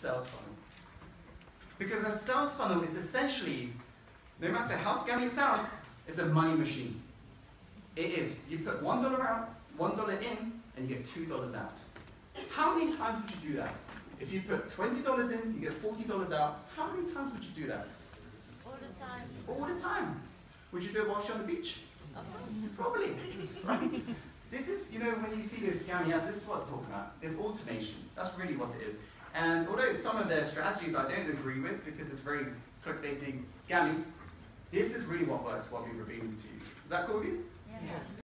sales funnel. Because a sales funnel is essentially, no matter how scammy it sounds, it's a money machine. It is. You put one dollar out, one dollar in, and you get two dollars out. How many times would you do that? If you put twenty dollars in, you get forty dollars out. How many times would you do that? All the time. All the time. Would you do it whilst you're on the beach? Uh-huh. Probably, right? You know, when you see those scammy ads, this is what I'm talking about. It's automation. That's really what it is. And although some of their strategies I don't agree with because it's very clickbaiting, scammy, this is really what works, what we were being to you. Is that cool with you? Yes.